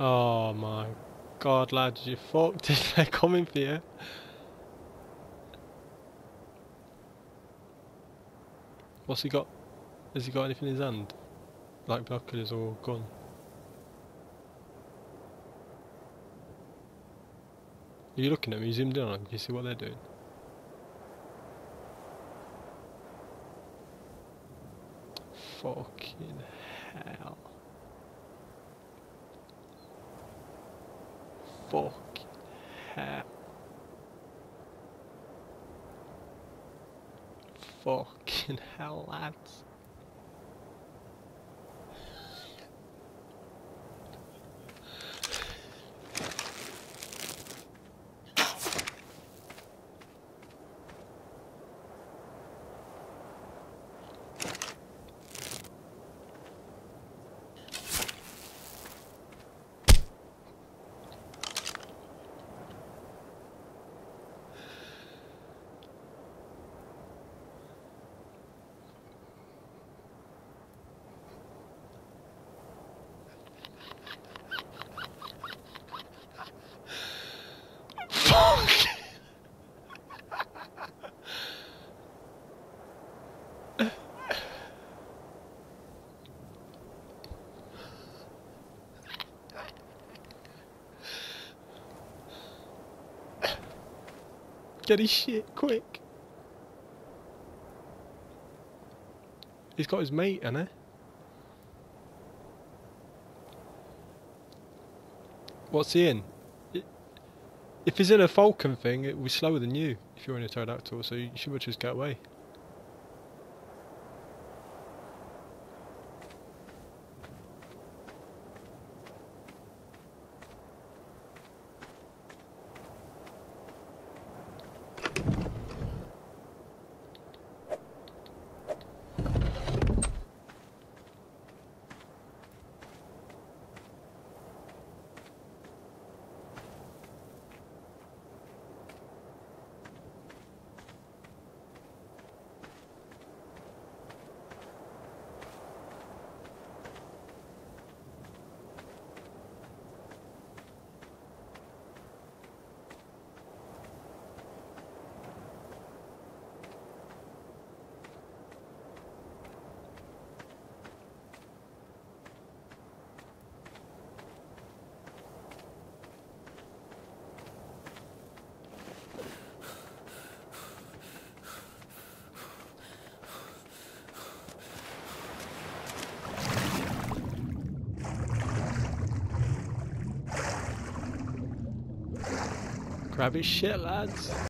Oh my god, lads, you fucked it. They're coming for you. What's he got? Has he got anything in his hand? Like binoculars or gun? Are you looking at me? Zoomed in on. Can you see what they're doing? Fucking hell. Fucking hell. Fucking hell, lads. Get his shit, quick! He's got his mate, hasn't? What's he in? If he's in a falcon thing, it will be slower than you if you're in a pterodactyl, so you should just get away. Grab his shit, lads.